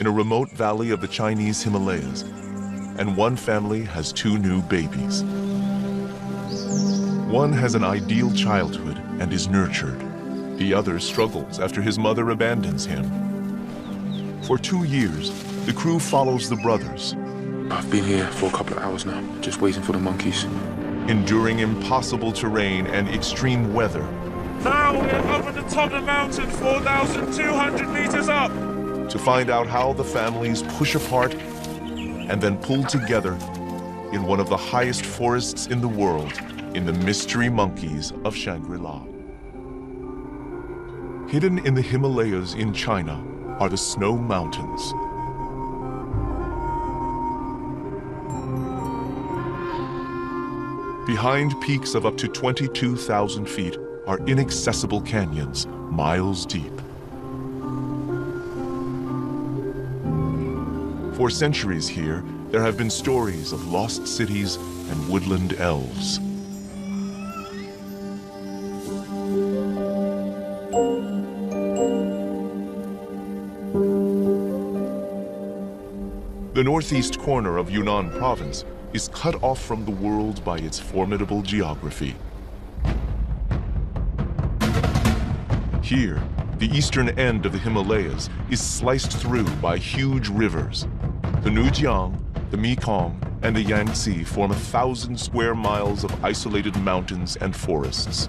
in a remote valley of the Chinese Himalayas, and one family has two new babies. One has an ideal childhood and is nurtured. The other struggles after his mother abandons him. For two years, the crew follows the brothers, I've been here for a couple of hours now, just waiting for the monkeys. enduring impossible terrain and extreme weather Now we're up at the top of the mountain, 4,200 meters up. To find out how the families push apart and then pull together in one of the highest forests in the world in the mystery monkeys of Shangri-La. Hidden in the Himalayas in China are the Snow Mountains. Behind peaks of up to 22,000 feet are inaccessible canyons, miles deep. For centuries here, there have been stories of lost cities and woodland elves. The northeast corner of Yunnan province is cut off from the world by its formidable geography. Here, the eastern end of the Himalayas is sliced through by huge rivers. The Nujiang, the Mekong, and the Yangtze form a thousand square miles of isolated mountains and forests.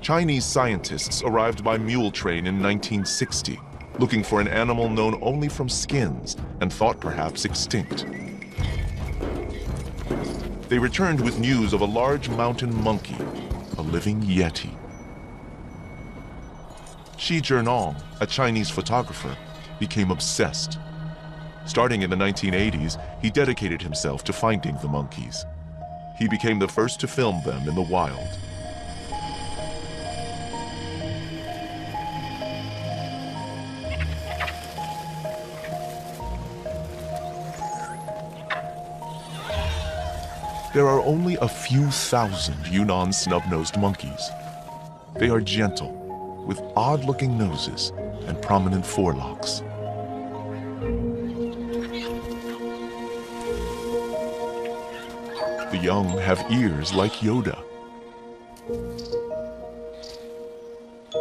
Chinese scientists arrived by mule train in 1960, looking for an animal known only from skins and thought perhaps extinct. They returned with news of a large mountain monkey, a living yeti. Xi Zhinong, a Chinese photographer, became obsessed. Starting in the 1980s, he dedicated himself to finding the monkeys. He became the first to film them in the wild. There are only a few thousand Yunnan snub-nosed monkeys. They are gentle, with odd-looking noses and prominent forelocks. The young have ears like Yoda.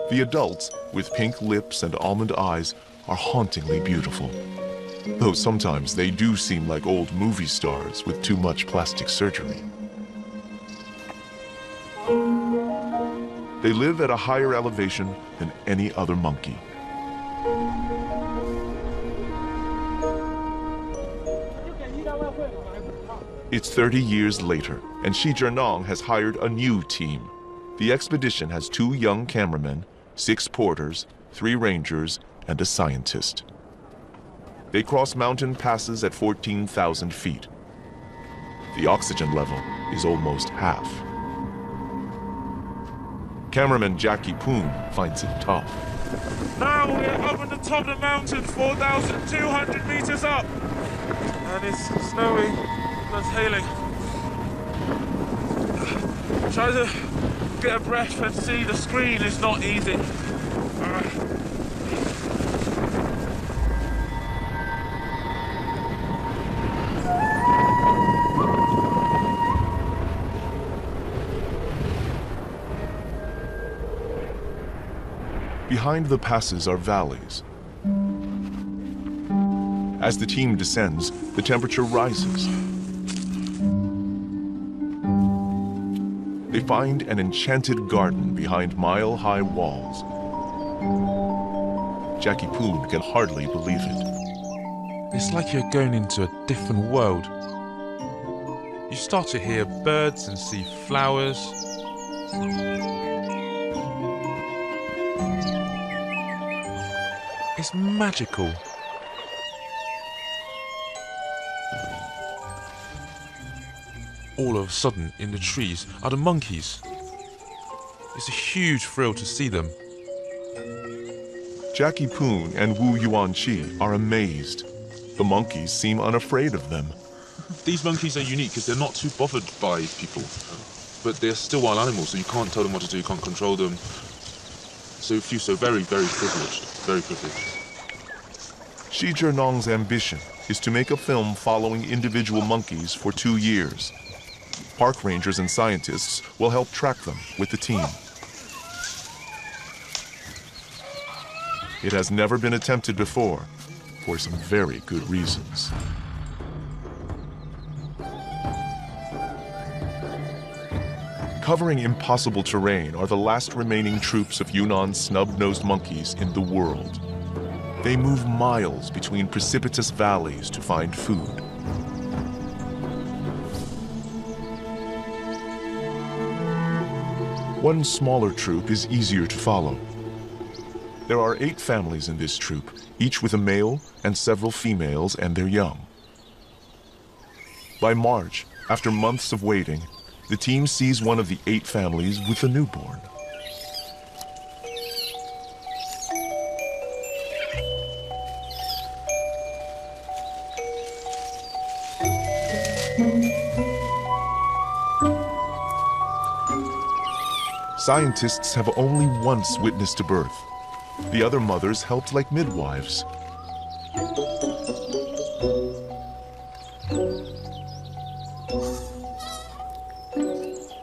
The adults, with pink lips and almond eyes, are hauntingly beautiful. Though sometimes they do seem like old movie stars with too much plastic surgery. They live at a higher elevation than any other monkey. It's 30 years later, and Xi Zhinong has hired a new team. The expedition has two young cameramen, six porters, three rangers, and a scientist. They cross mountain passes at 14,000 feet. The oxygen level is almost half. Cameraman Jackie Poon finds it tough. Now we're up at the top of the mountain, 4,200 meters up. And it's snowy, but hailing. Try to get a breath and see the screen is not easy. Behind the passes are valleys. As the team descends, the temperature rises. They find an enchanted garden behind mile-high walls. Jackie Poon can hardly believe it. It's like you're going into a different world. You start to hear birds and see flowers. It's magical. All of a sudden, in the trees are the monkeys. It's a huge thrill to see them. Jackie Poon and Wu Yuanqi are amazed. The monkeys seem unafraid of them. These monkeys are unique because they're not too bothered by people, but they're still wild animals, so you can't tell them what to do, you can't control them. So feel so very, very privileged. Very privileged. Xi Zhinong's ambition is to make a film following individual monkeys for two years. Park rangers and scientists will help track them with the team. It has never been attempted before, for some very good reasons. Covering impossible terrain are the last remaining troops of Yunnan snub-nosed monkeys in the world. They move miles between precipitous valleys to find food. One smaller troop is easier to follow. There are eight families in this troop, each with a male and several females and their young. By March, after months of waiting, the team sees one of the eight families with a newborn. Scientists have only once witnessed a birth. The other mothers helped like midwives.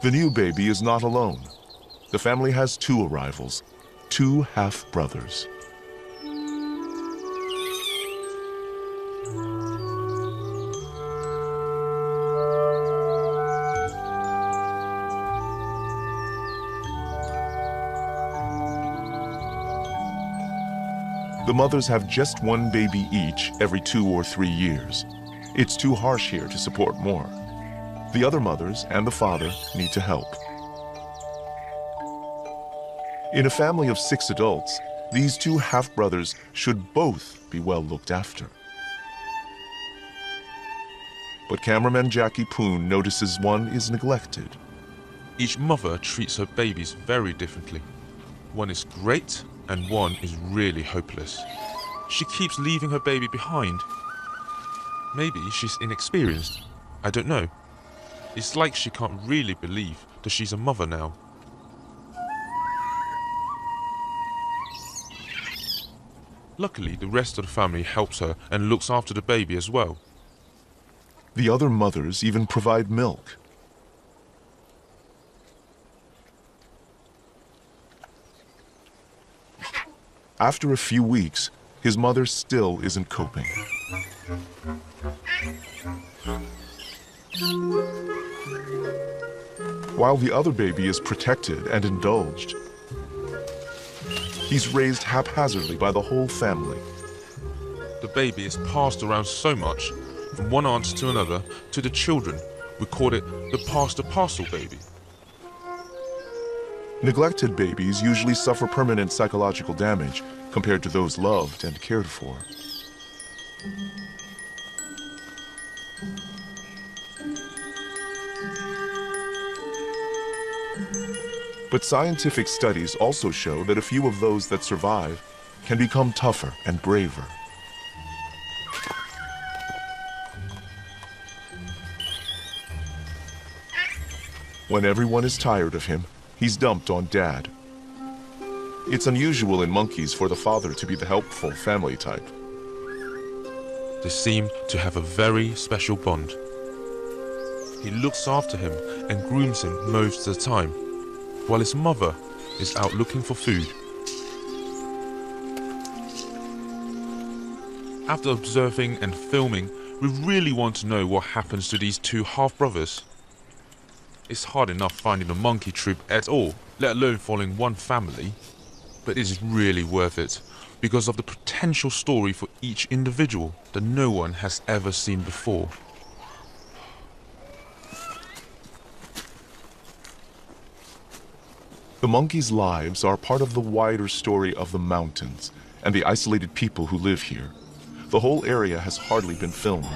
The new baby is not alone. The family has two arrivals, two half-brothers. The mothers have just one baby each every two or three years. It's too harsh here to support more. The other mothers and the father need to help. In a family of six adults, these two half-brothers should both be well looked after. But cameraman Jackie Poon notices one is neglected. Each mother treats her babies very differently. One is great and one is really hopeless. She keeps leaving her baby behind. Maybe she's inexperienced. I don't know. It's like she can't really believe that she's a mother now. Luckily, the rest of the family helps her and looks after the baby as well. The other mothers even provide milk. After a few weeks, his mother still isn't coping. While the other baby is protected and indulged, he's raised haphazardly by the whole family. The baby is passed around so much, from one aunt to another, to the children. We call it the pass the parcel baby. Neglected babies usually suffer permanent psychological damage compared to those loved and cared for. But scientific studies also show that a few of those that survive can become tougher and braver. When everyone is tired of him, he's dumped on Dad. It's unusual in monkeys for the father to be the helpful family type. They seem to have a very special bond. He looks after him and grooms him most of the time, while his mother is out looking for food. After observing and filming, we really want to know what happens to these two half-brothers. It's hard enough finding a monkey troop at all, let alone following one family. But it is really worth it, because of the potential story for each individual that no one has ever seen before. The monkeys' lives are part of the wider story of the mountains and the isolated people who live here. The whole area has hardly been filmed.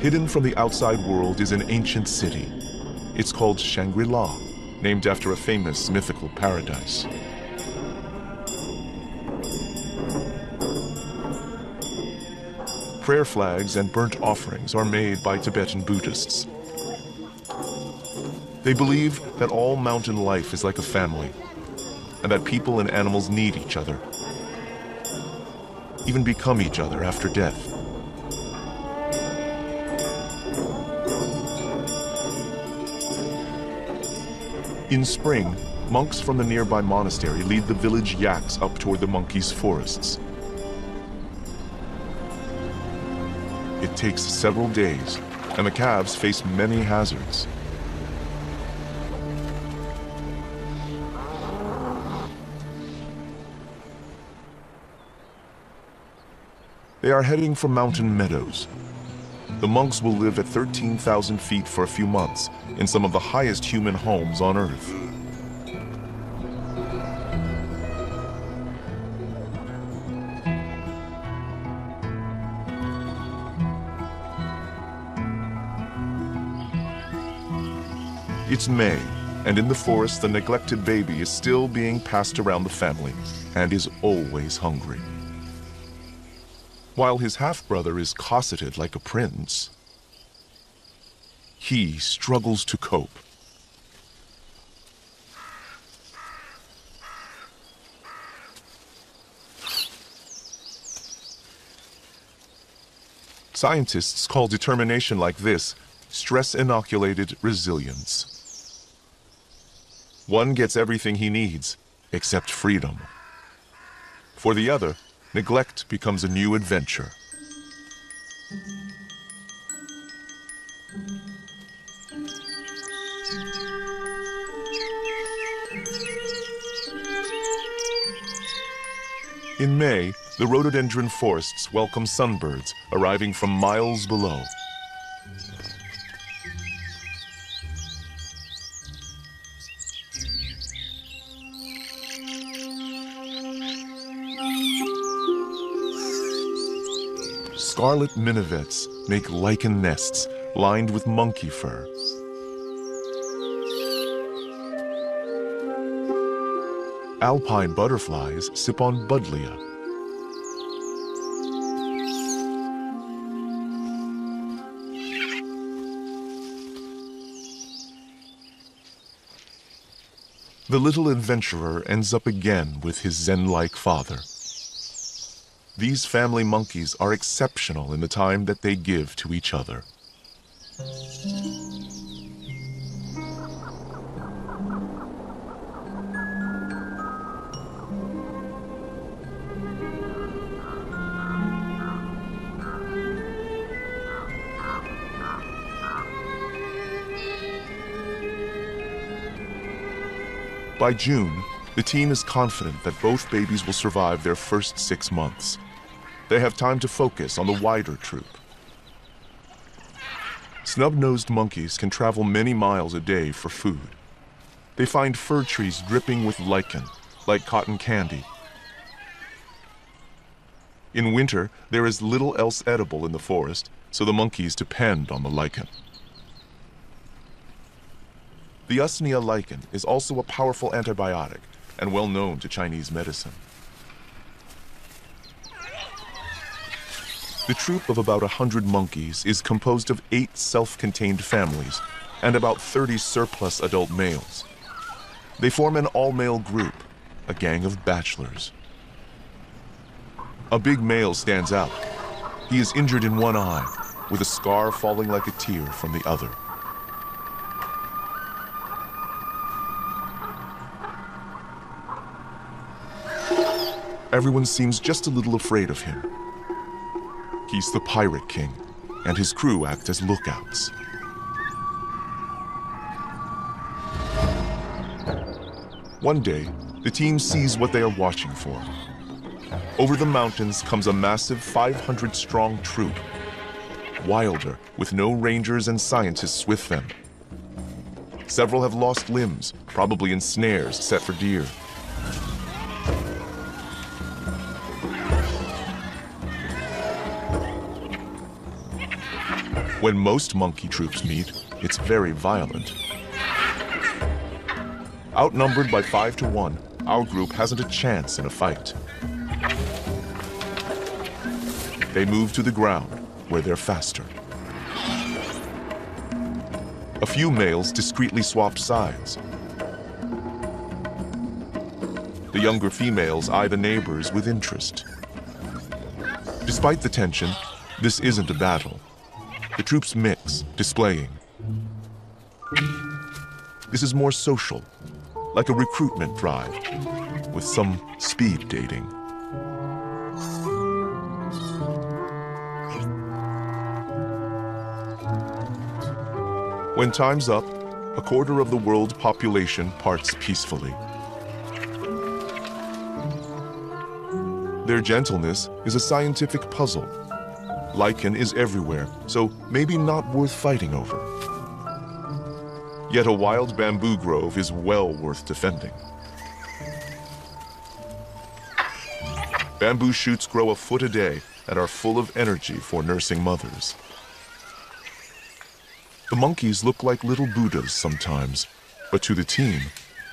Hidden from the outside world is an ancient city. It's called Shangri-La, named after a famous mythical paradise. Prayer flags and burnt offerings are made by Tibetan Buddhists. They believe that all mountain life is like a family, and that people and animals need each other, even become each other after death. In spring, monks from the nearby monastery lead the village yaks up toward the monkeys' forests. It takes several days, and the calves face many hazards. They are heading for mountain meadows. The monks will live at 13,000 feet for a few months in some of the highest human homes on Earth. It's May, and in the forest, the neglected baby is still being passed around the family and is always hungry. While his half brother is cosseted like a prince, he struggles to cope. Scientists call determination like this stress inoculated resilience. One gets everything he needs, except freedom. For the other, neglect becomes a new adventure. In May, the rhododendron forests welcome sunbirds arriving from miles below. Scarlet minivets make lichen nests lined with monkey fur. Alpine butterflies sip on buddleia. The little adventurer ends up again with his Zen-like father. These family monkeys are exceptional in the time that they give to each other. By June, the team is confident that both babies will survive their first six months. They have time to focus on the wider troop. Snub-nosed monkeys can travel many miles a day for food. They find fir trees dripping with lichen, like cotton candy. In winter, there is little else edible in the forest, so the monkeys depend on the lichen. The Usnea lichen is also a powerful antibiotic and well known to Chinese medicine. The troop of about a hundred monkeys is composed of eight self-contained families and about 30 surplus adult males. They form an all-male group, a gang of bachelors. A big male stands out. He is injured in one eye, with a scar falling like a tear from the other. Everyone seems just a little afraid of him. He's the Pirate King, and his crew act as lookouts. One day, the team sees what they are watching for. Over the mountains comes a massive 500-strong troop. Wilder, with no rangers and scientists with them. Several have lost limbs, probably in snares set for deer. When most monkey troops meet, it's very violent. Outnumbered by five to one, our group hasn't a chance in a fight. they move to the ground where they're faster. A few males discreetly swap sides. The younger females eye the neighbors with interest. Despite the tension, this isn't a battle. The troops mix, displaying. This is more social, like a recruitment drive, with some speed dating. When time's up, a quarter of the world population parts peacefully. Their gentleness is a scientific puzzle. Lichen is everywhere, so maybe not worth fighting over. Yet a wild bamboo grove is well worth defending. Bamboo shoots grow a foot a day and are full of energy for nursing mothers. The monkeys look like little Buddhas sometimes, but to the team,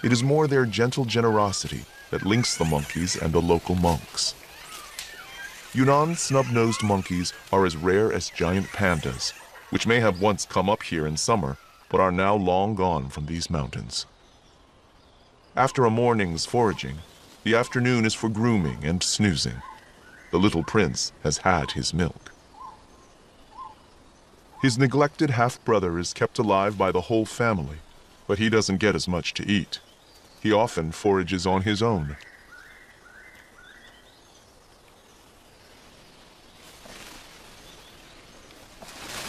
it is more their gentle generosity that links the monkeys and the local monks. Yunnan snub-nosed monkeys are as rare as giant pandas, which may have once come up here in summer, but are now long gone from these mountains. After a morning's foraging, the afternoon is for grooming and snoozing. The little prince has had his milk. His neglected half-brother is kept alive by the whole family, but he doesn't get as much to eat. He often forages on his own.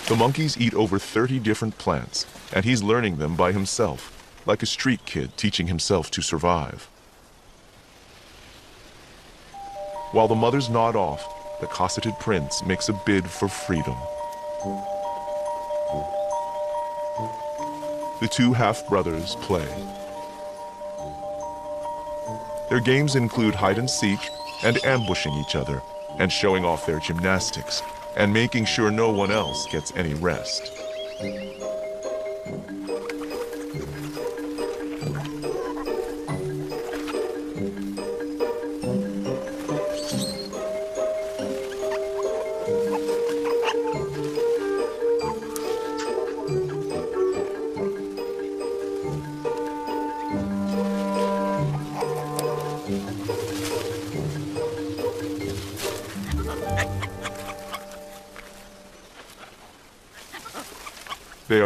The monkeys eat over 30 different plants, and he's learning them by himself, like a street kid teaching himself to survive. While the mothers nod off, the cosseted prince makes a bid for freedom. The two half-brothers play. Their games include hide and seek and ambushing each other and showing off their gymnastics and making sure no one else gets any rest.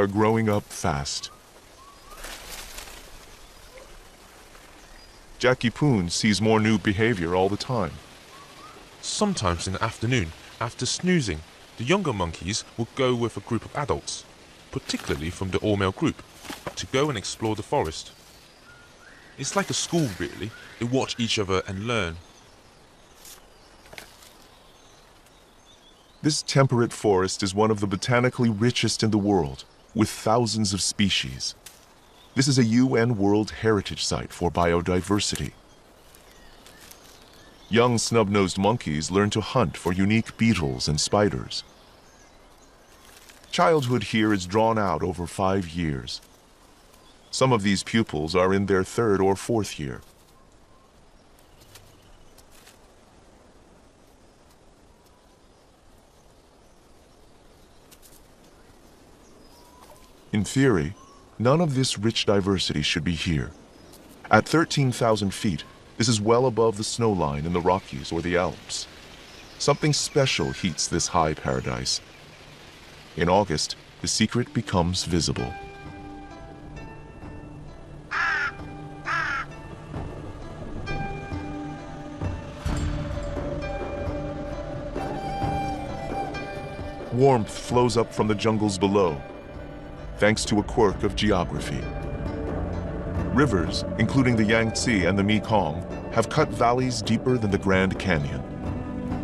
Are growing up fast. Jackie Poon sees more new behavior all the time. Sometimes in the afternoon, after snoozing, the younger monkeys will go with a group of adults, particularly from the all-male group, to go and explore the forest. It's like a school really, they watch each other and learn. This temperate forest is one of the botanically richest in the world, with thousands of species. This is a UN World Heritage Site for biodiversity. Young snub-nosed monkeys learn to hunt for unique beetles and spiders. Childhood here is drawn out over five years. Some of these pupils are in their third or fourth year. In theory, none of this rich diversity should be here. At 13,000 feet, this is well above the snow line in the Rockies or the Alps. Something special heats this high paradise. In August, the secret becomes visible. Warmth flows up from the jungles below, thanks to a quirk of geography. Rivers, including the Yangtze and the Mekong, have cut valleys deeper than the Grand Canyon.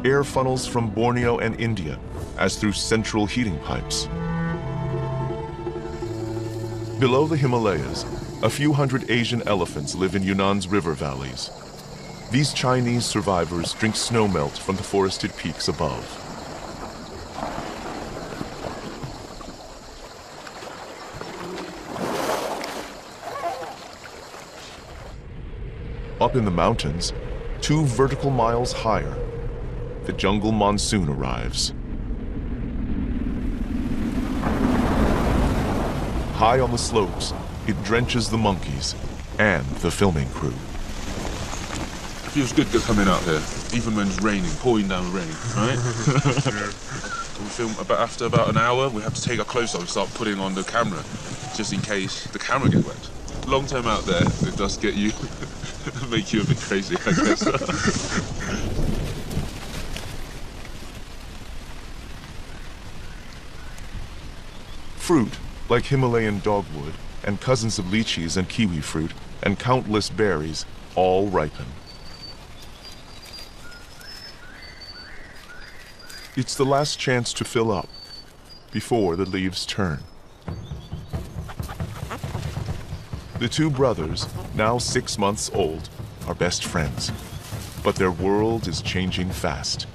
Air funnels from Borneo and India, as through central heating pipes. Below the Himalayas, a few hundred Asian elephants live in Yunnan's river valleys. These Chinese survivors drink snowmelt from the forested peaks above. Up in the mountains, two vertical miles higher, the jungle monsoon arrives. High on the slopes, it drenches the monkeys and the filming crew. It feels good coming out here, even when it's raining, pouring down rain, right? we film about after about an hour. We have to take our clothes off and start putting on the camera, just in case the camera gets wet. Long time out there, it does get you, make you a bit crazy, I guess. Fruit, like Himalayan dogwood, and cousins of lychees and kiwi fruit, and countless berries, all ripen. It's the last chance to fill up before the leaves turn. The two brothers, now six months old, are best friends, but their world is changing fast.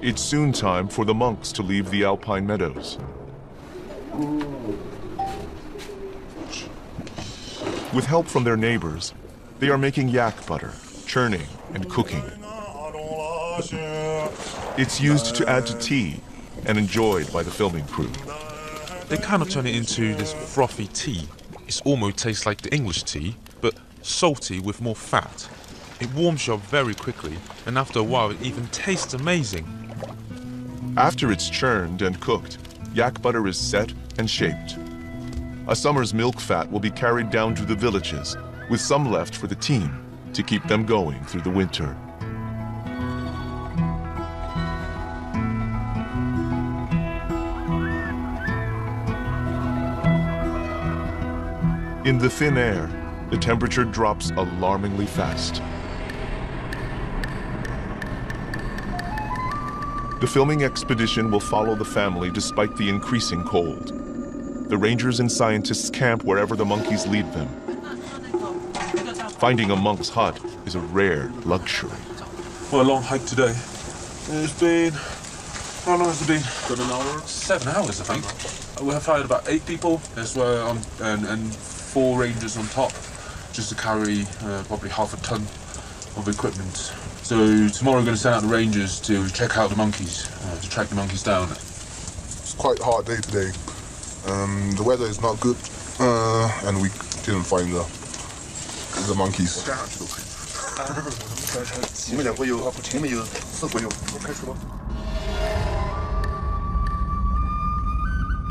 It's soon time for the monks to leave the alpine meadows. With help from their neighbors, they are making yak butter, churning and cooking. It's used to add to tea and enjoyed by the filming crew. They kind of turn it into this frothy tea. It almost tastes like the English tea, but salty with more fat. It warms you up very quickly, and after a while it even tastes amazing. After it's churned and cooked, yak butter is set and shaped. A summer's milk fat will be carried down to the villages, with some left for the team to keep them going through the winter. In the thin air, the temperature drops alarmingly fast. The filming expedition will follow the family despite the increasing cold. The rangers and scientists camp wherever the monkeys lead them. Finding a monk's hut is a rare luxury. What a long hike today. It's been. How long has it been? Got an hour? Seven hours, I think. We have hired about eight people. That's where on and, and four rangers on top, just to carry uh, probably half a ton of equipment. So tomorrow we're going to send out the rangers to check out the monkeys, uh, to track the monkeys down. It's quite a hard day today. Um, the weather is not good, uh, and we didn't find the the monkeys. 前面两个有，前面有四个有，开始吧。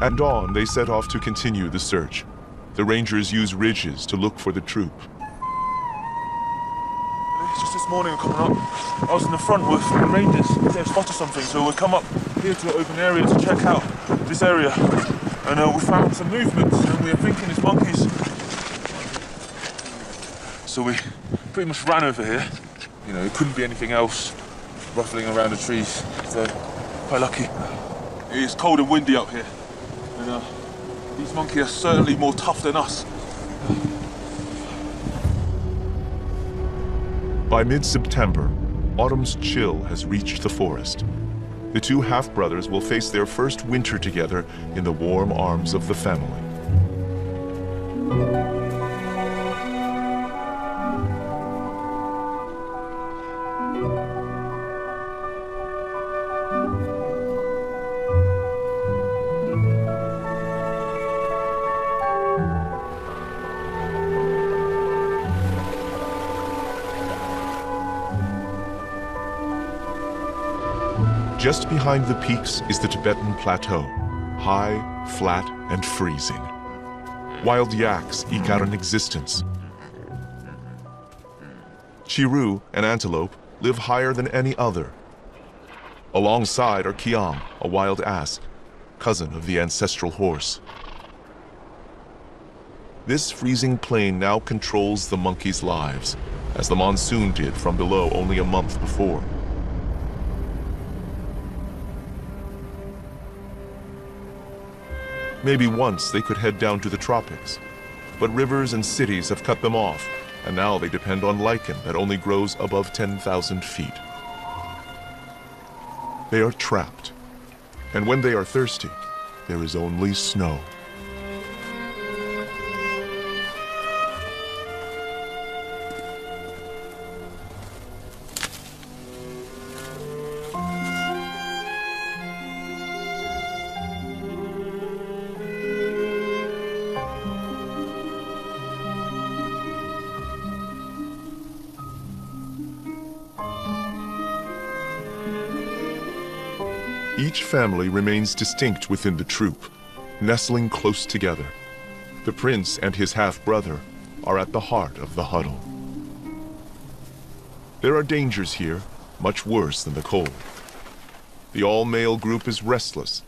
At dawn, they set off to continue the search. The rangers use ridges to look for the troop. Just this morning, coming up, I was in the front with the rangers. They spotted something, so we come up here to the open area to check out this area. And uh, we found some movement, and we are thinking it's monkeys. So we pretty much ran over here. You know, it couldn't be anything else ruffling around the trees. So quite lucky. It's cold and windy up here. And uh, these monkeys are certainly more tough than us. By mid September, autumn's chill has reached the forest. The two half brothers will face their first winter together in the warm arms of the family. Just behind the peaks is the Tibetan Plateau, high, flat, and freezing. Wild yaks eke out an existence. Chiru, an antelope, live higher than any other. Alongside are Kiang, a wild ass, cousin of the ancestral horse. This freezing plain now controls the monkeys' lives, as the monsoon did from below only a month before. Maybe once they could head down to the tropics, but rivers and cities have cut them off, and now they depend on lichen that only grows above 10,000 feet. They are trapped, and when they are thirsty, there is only snow. Each family remains distinct within the troop, nestling close together. The prince and his half-brother are at the heart of the huddle. There are dangers here, much worse than the cold. The all-male group is restless.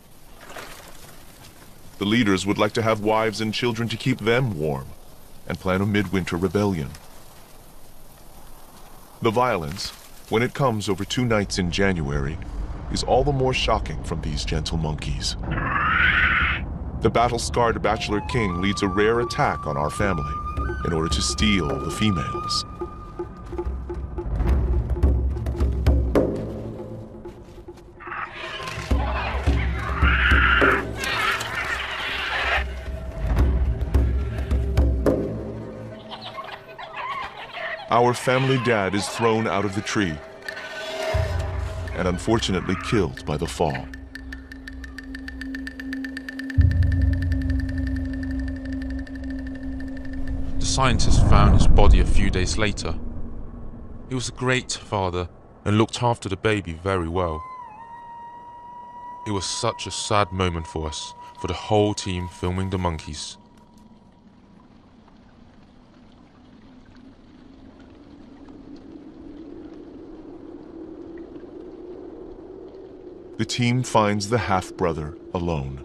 The leaders would like to have wives and children to keep them warm and plan a midwinter rebellion. The violence, when it comes over two nights in January, is all the more shocking from these gentle monkeys. The battle-scarred Bachelor King leads a rare attack on our family in order to steal the females. Our family dad is thrown out of the tree and unfortunately killed by the fall. The scientists found his body a few days later. He was a great father and looked after the baby very well. It was such a sad moment for us, for the whole team filming the monkeys. The team finds the half-brother alone.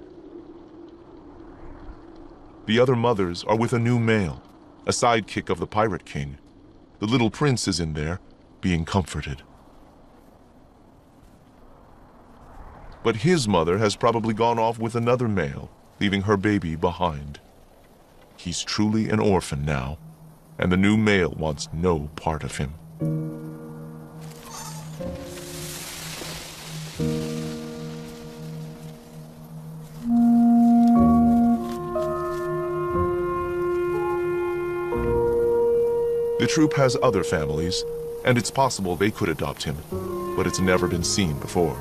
The other mothers are with a new male, a sidekick of the Pirate King. The little prince is in there, being comforted. But his mother has probably gone off with another male, leaving her baby behind. He's truly an orphan now, and the new male wants no part of him. The troop has other families, and it's possible they could adopt him, but it's never been seen before.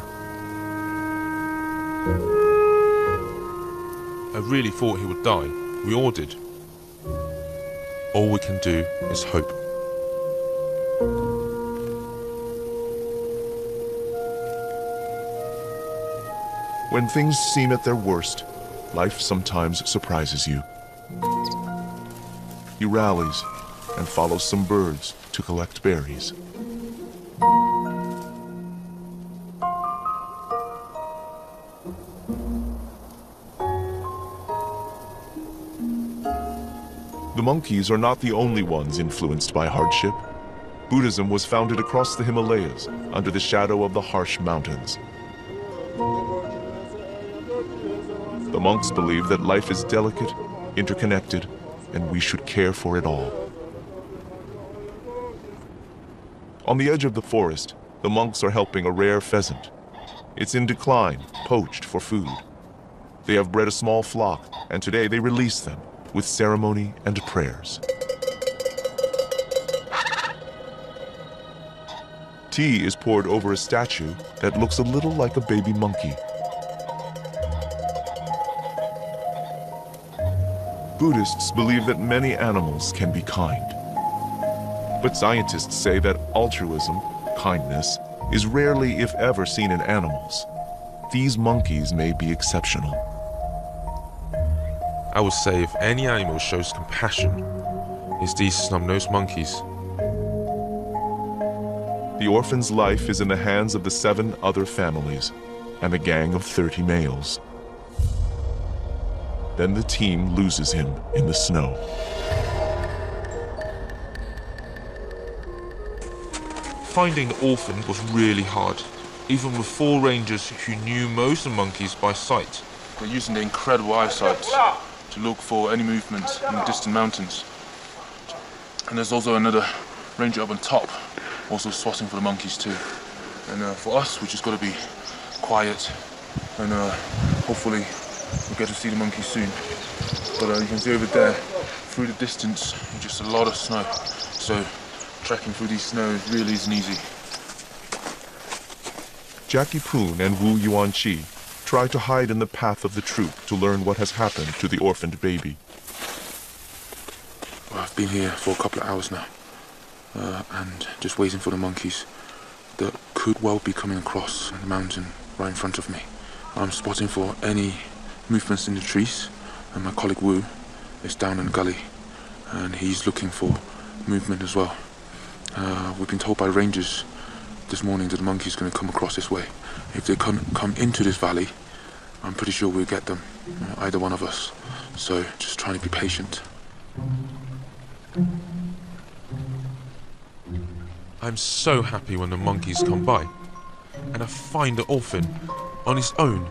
I really thought he would die. We all did. All we can do is hope. When things seem at their worst, life sometimes surprises you. He rallies and follows some birds to collect berries. The monkeys are not the only ones influenced by hardship. Buddhism was founded across the Himalayas under the shadow of the harsh mountains. The monks believe that life is delicate, interconnected, and we should care for it all. On the edge of the forest, the monks are helping a rare pheasant. It's in decline, poached for food. They have bred a small flock, and today they release them with ceremony and prayers. Tea is poured over a statue that looks a little like a baby monkey. Buddhists believe that many animals can be kind. But scientists say that altruism, kindness, is rarely, if ever, seen in animals. These monkeys may be exceptional. I would say if any animal shows compassion, it's these snub-nosed monkeys. The orphan's life is in the hands of the seven other families and a gang of 30 males. Then the team loses him in the snow. Finding the orphan was really hard, even with four rangers who knew most of the monkeys by sight. We're using their incredible eyesight to look for any movement in the distant mountains. And there's also another ranger up on top, also swatting for the monkeys too. And uh, for us, we just got to be quiet and uh, hopefully we'll get to see the monkeys soon. But uh, you can see over there, through the distance, just a lot of snow. So trekking through these snows really isn't easy. Jackie Poon and Wu Yuan Chi try to hide in the path of the troop to learn what has happened to the orphaned baby. Well, I've been here for a couple of hours now, uh, and just waiting for the monkeys that could well be coming across the mountain right in front of me. I'm spotting for any movements in the trees, and my colleague Wu is down in the gully, and he's looking for movement as well. Uh, we've been told by rangers this morning that the monkey's going to come across this way. If they come, come into this valley, I'm pretty sure we'll get them, uh, either one of us. So just trying to be patient. I'm so happy when the monkeys come by, and I find the orphan on his own.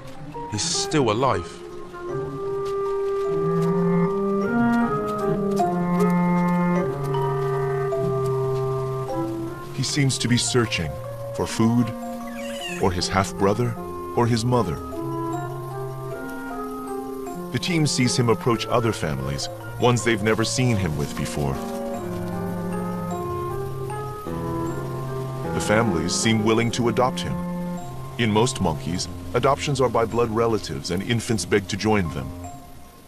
He's still alive. He seems to be searching for food, or his half brother, or his mother. The team sees him approach other families, ones they've never seen him with before. The families seem willing to adopt him. In most monkeys, adoptions are by blood relatives and infants beg to join them.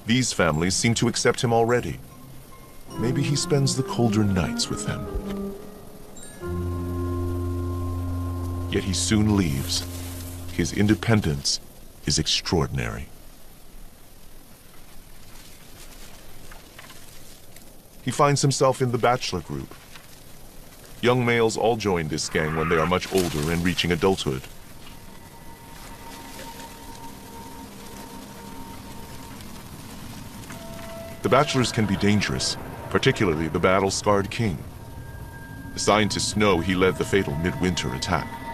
These families seem to accept him already. Maybe he spends the colder nights with them. Yet he soon leaves. His independence is extraordinary. He finds himself in the bachelor group. Young males all join this gang when they are much older and reaching adulthood. The bachelors can be dangerous, particularly the battle-scarred king. The scientists know he led the fatal midwinter attack.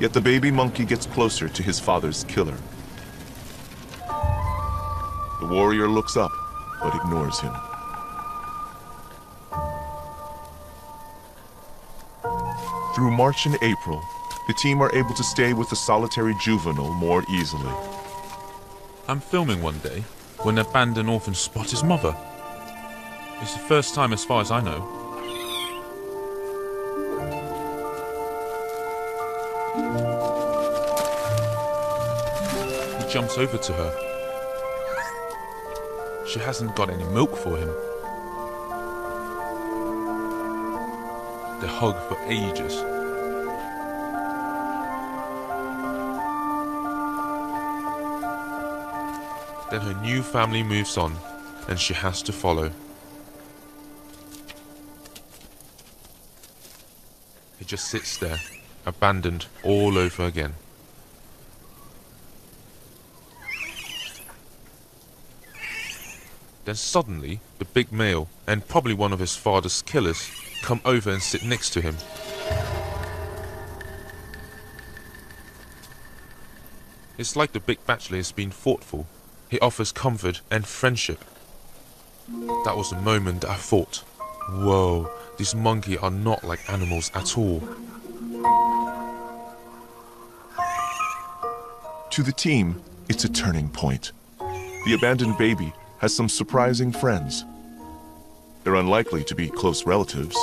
Yet the baby monkey gets closer to his father's killer. The warrior looks up, but ignores him. Through March and April, the team are able to stay with the solitary juvenile more easily. I'm filming one day when an abandoned orphan spot his mother. It's the first time as far as I know. Jumps over to her. She hasn't got any milk for him. They hug for ages. Then her new family moves on, and she has to follow. He just sits there, abandoned all over again. Then suddenly, the big male, and probably one of his father's killers, come over and sit next to him. It's like the big bachelor has been thoughtful. He offers comfort and friendship. That was the moment I thought, whoa, these monkeys are not like animals at all. To the team, it's a turning point. The abandoned baby has some surprising friends. They're unlikely to be close relatives.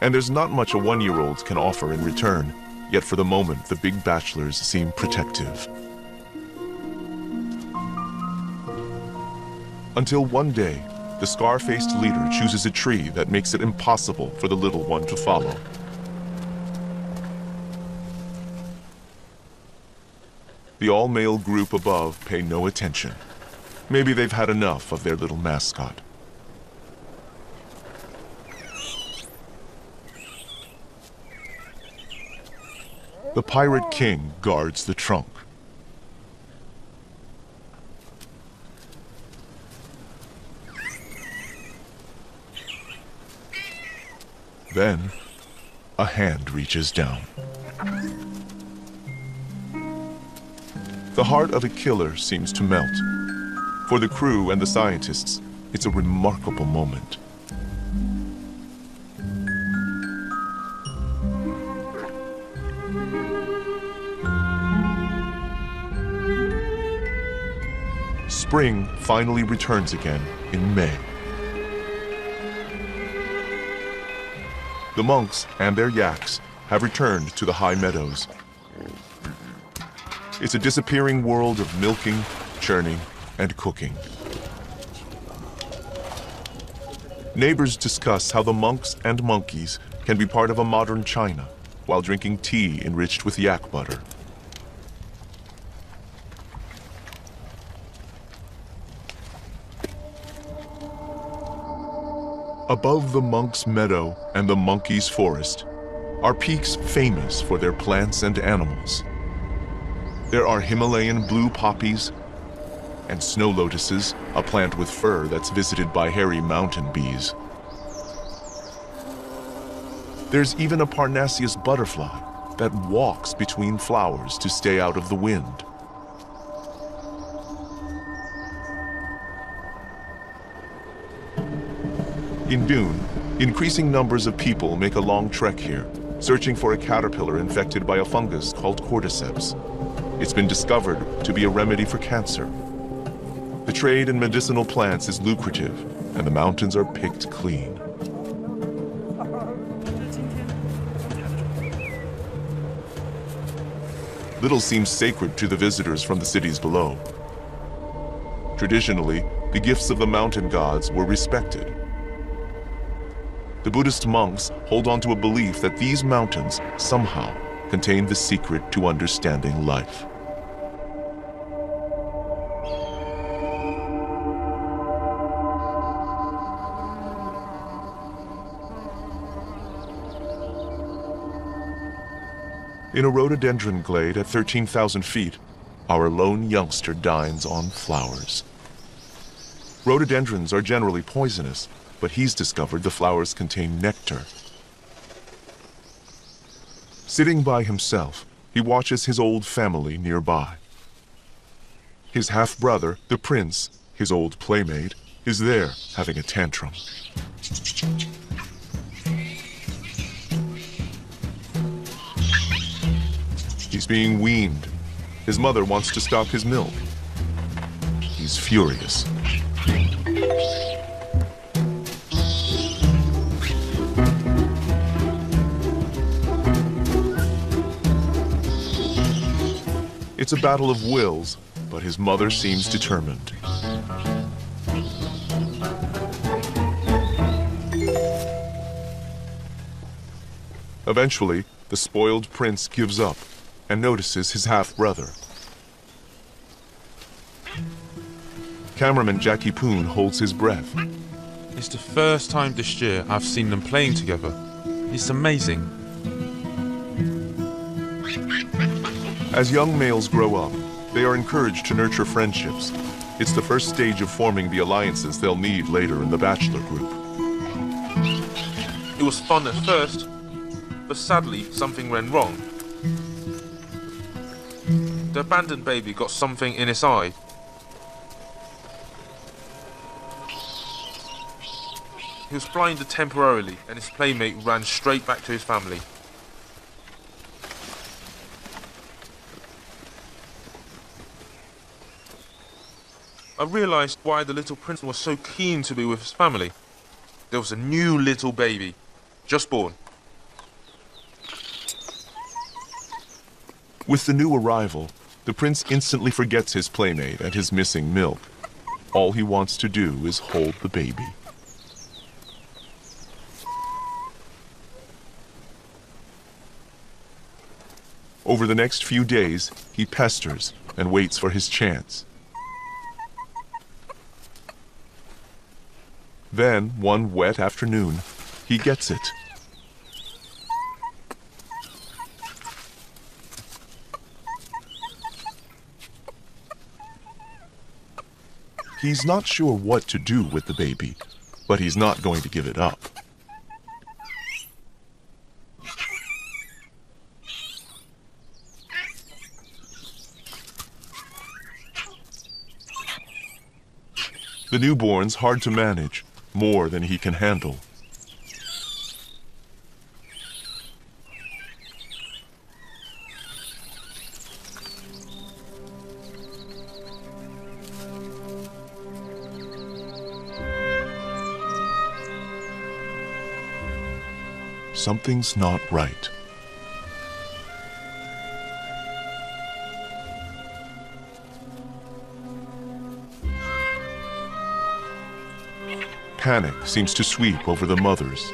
And there's not much a one-year-old can offer in return, yet for the moment the big bachelors seem protective. Until one day, the scar-faced leader chooses a tree that makes it impossible for the little one to follow. The all-male group above pay no attention. Maybe they've had enough of their little mascot. The Pirate King guards the trunk. Then, a hand reaches down. The heart of a killer seems to melt. For the crew and the scientists, it's a remarkable moment. Spring finally returns again in May. The monks and their yaks have returned to the high meadows. It's a disappearing world of milking, churning, and cooking. Neighbors discuss how the monks and monkeys can be part of a modern China while drinking tea enriched with yak butter. Above the monk's meadow and the monkey's forest are peaks famous for their plants and animals. There are Himalayan blue poppies and snow lotuses, a plant with fur that's visited by hairy mountain bees. There's even a Parnassius butterfly that walks between flowers to stay out of the wind. In June, increasing numbers of people make a long trek here, searching for a caterpillar infected by a fungus called cordyceps. It's been discovered to be a remedy for cancer. The trade in medicinal plants is lucrative, and the mountains are picked clean. Little seems sacred to the visitors from the cities below. Traditionally, the gifts of the mountain gods were respected. The Buddhist monks hold on to a belief that these mountains somehow contain the secret to understanding life. In a rhododendron glade at 13,000 feet, our lone youngster dines on flowers. Rhododendrons are generally poisonous, but he's discovered the flowers contain nectar. Sitting by himself, he watches his old family nearby. His half brother, the prince, his old playmate, is there having a tantrum. He's being weaned. His mother wants to stop his milk. He's furious. It's a battle of wills, but his mother seems determined. Eventually, the spoiled prince gives up and notices his half-brother. Cameraman Jackie Poon holds his breath. It's the first time this year I've seen them playing together. It's amazing. As young males grow up, they are encouraged to nurture friendships. It's the first stage of forming the alliances they'll need later in the bachelor group. It was fun at first, but sadly something went wrong. The abandoned baby got something in its eye. He was blinded temporarily, and his playmate ran straight back to his family. I realised why the little prince was so keen to be with his family. There was a new little baby, just born. With the new arrival, the prince instantly forgets his playmate and his missing milk. All he wants to do is hold the baby. Over the next few days, he pesters and waits for his chance. Then, one wet afternoon, he gets it. He's not sure what to do with the baby, but he's not going to give it up. The newborn's hard to manage, more than he can handle. Something's not right. Panic seems to sweep over the mothers.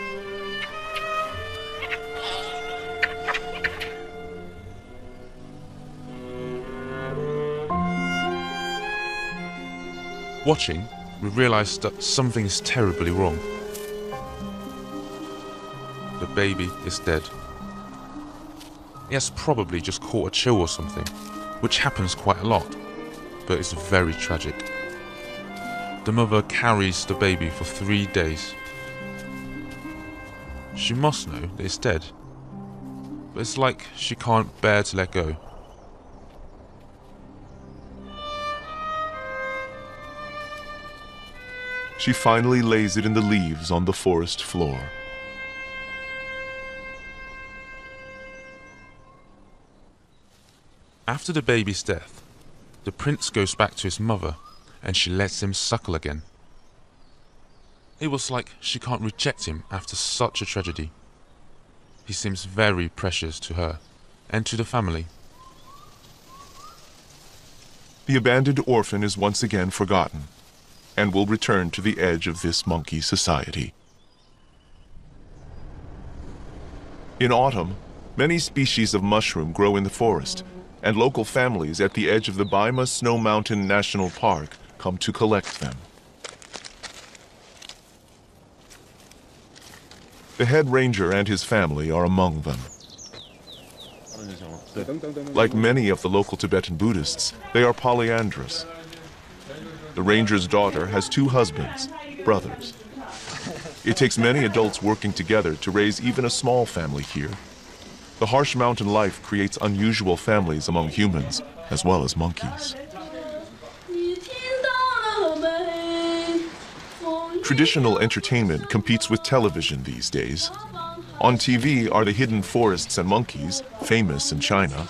Watching, we realise that something is terribly wrong. Baby is dead. He has probably just caught a chill or something, which happens quite a lot, but it's very tragic. The mother carries the baby for three days. She must know that it's dead, but it's like she can't bear to let go. She finally lays it in the leaves on the forest floor. After the baby's death, the prince goes back to his mother and she lets him suckle again. It was like she can't reject him after such a tragedy. He seems very precious to her and to the family. The abandoned orphan is once again forgotten and will return to the edge of this monkey society. In autumn, many species of mushroom grow in the forest, and local families at the edge of the Baima Snow Mountain National Park come to collect them. The head ranger and his family are among them. Like many of the local Tibetan Buddhists, they are polyandrous. The ranger's daughter has two husbands, brothers. It takes many adults working together to raise even a small family here. The harsh mountain life creates unusual families among humans as well as monkeys. Traditional entertainment competes with television these days. On TV are the hidden forests and monkeys, famous in China,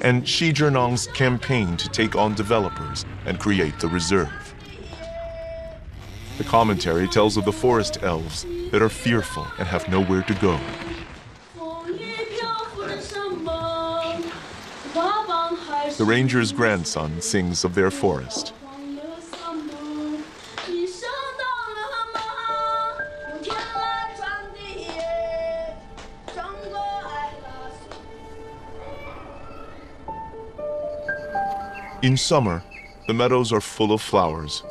and Xi Zhinong's campaign to take on developers and create the reserve. The commentary tells of the forest elves that are fearful and have nowhere to go. The ranger's grandson sings of their forest. In summer, the meadows are full of flowers.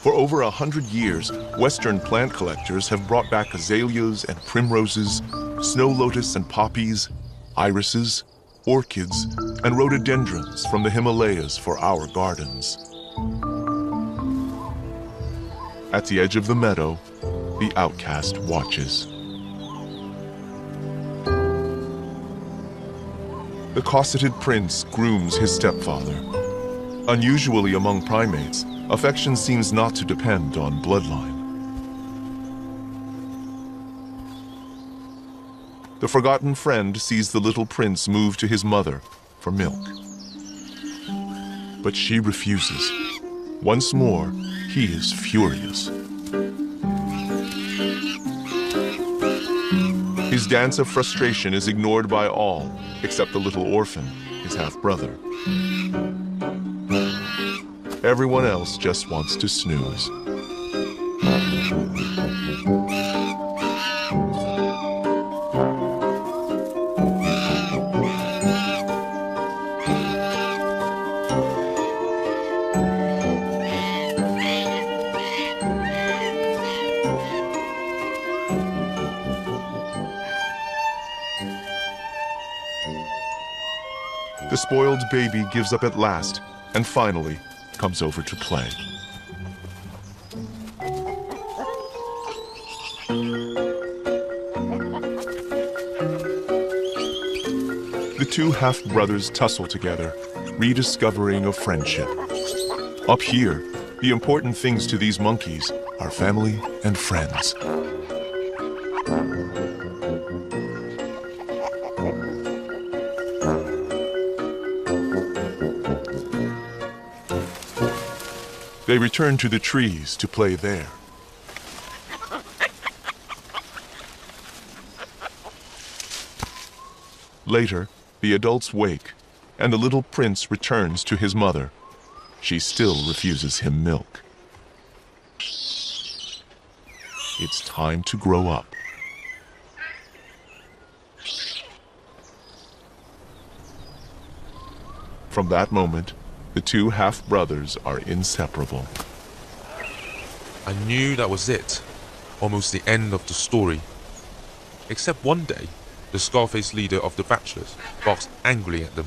For over a hundred years, Western plant collectors have brought back azaleas and primroses, snow lotus and poppies, irises, orchids, and rhododendrons from the Himalayas for our gardens. At the edge of the meadow, the outcast watches. the cosseted prince grooms his stepfather. Unusually among primates, affection seems not to depend on bloodline. The forgotten friend sees the little prince move to his mother for milk. But she refuses. Once more, he is furious. His dance of frustration is ignored by all, except the little orphan, his half-brother. Everyone else just wants to snooze. Spoiled baby gives up at last and finally comes over to play. The two half brothers tussle together, rediscovering a friendship. Up here, the important things to these monkeys are family and friends. They return to the trees to play there. Later, the adults wake, and the little prince returns to his mother. She still refuses him milk. It's time to grow up. From that moment, the two half brothers are inseparable. I knew that was it. Almost the end of the story. Except one day, the Scarface leader of the Bachelors barks angrily at them.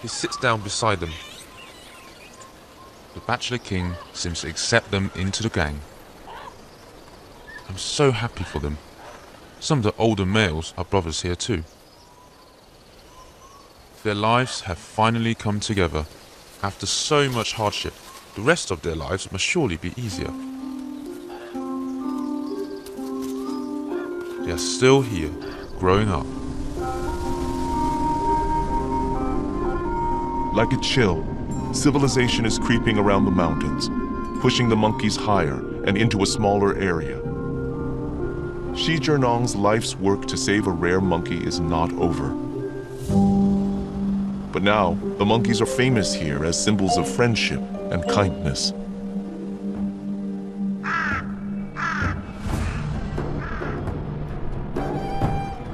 He sits down beside them. The Bachelor King seems to accept them into the gang. I'm so happy for them. Some of the older males are brothers here too. Their lives have finally come together. After so much hardship, the rest of their lives must surely be easier. They are still here, growing up. Like a chill, civilization is creeping around the mountains, pushing the monkeys higher and into a smaller area. Xi Zhinong's life's work to save a rare monkey is not over. But now, the monkeys are famous here as symbols of friendship and kindness.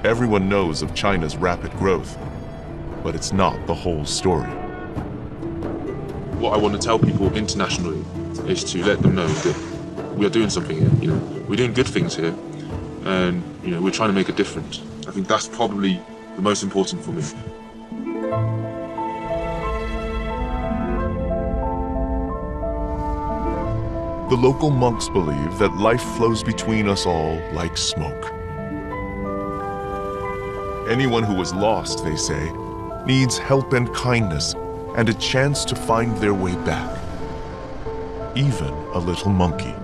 Everyone knows of China's rapid growth, but it's not the whole story. What I want to tell people internationally is to let them know that we are doing something here. You know, we're doing good things here, and you know, we're trying to make a difference. I think that's probably the most important for me. The local monks believe that life flows between us all like smoke. Anyone who is lost, they say, needs help and kindness and a chance to find their way back. Even a little monkey.